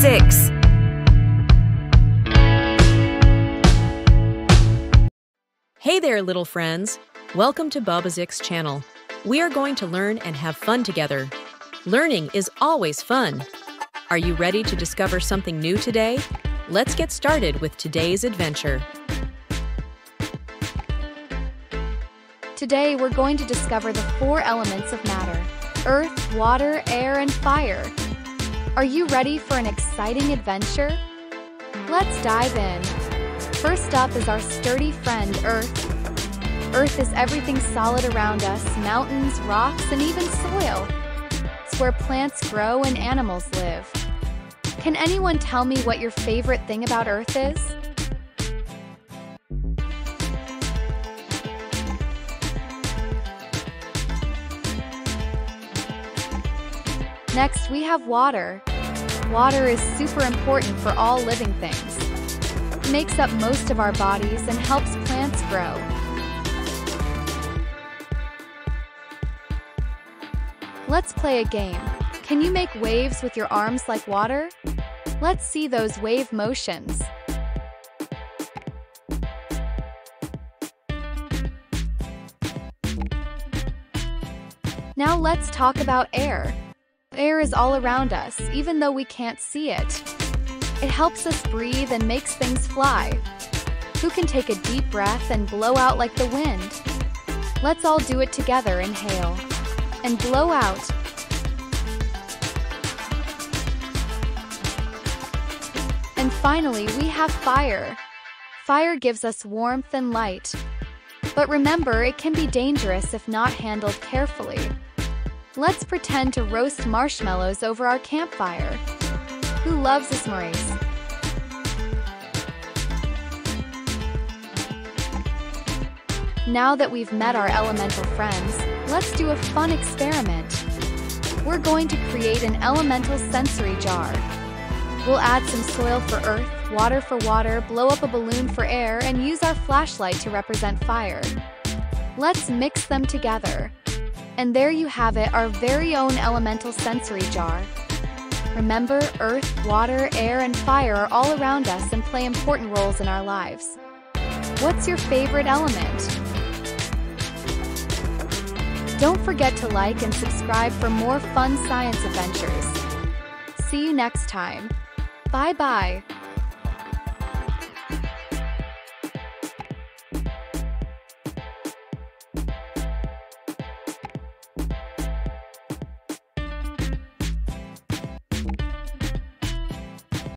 six, Hey there, little friends. Welcome to BoboZix's channel. We are going to learn and have fun together. Learning is always fun. Are you ready to discover something new today? Let's get started with today's adventure. Today, we're going to discover the four elements of matter earth, water, air, and fire. Are you ready for an exciting adventure? Let's dive in. First up is our sturdy friend, Earth. Earth is everything solid around us mountains, rocks, and even soil. It's where plants grow and animals live. Can anyone tell me what your favorite thing about Earth is? Next, we have water. Water is super important for all living things. It makes up most of our bodies and helps plants grow. Let's play a game. Can you make waves with your arms like water? Let's see those wave motions. Now let's talk about air. Air is all around us, even though we can't see it. It helps us breathe and makes things fly. Who can take a deep breath and blow out like the wind? Let's all do it together. Inhale and blow out. And finally, we have fire. Fire gives us warmth and light. But remember, it can be dangerous if not handled carefully. Let's pretend to roast marshmallows over our campfire. Who loves this, Maurice? Now that we've met our elemental friends, let's do a fun experiment. We're going to create an elemental sensory jar. We'll add some soil for earth, water for water, blow up a balloon for air, and use our flashlight to represent fire. Let's mix them together. And there you have it, our very own elemental sensory jar. Remember, earth, water, air, and fire are all around us and play important roles in our lives. What's your favorite element? Don't forget to like and subscribe for more fun science adventures. See you next time. Bye bye.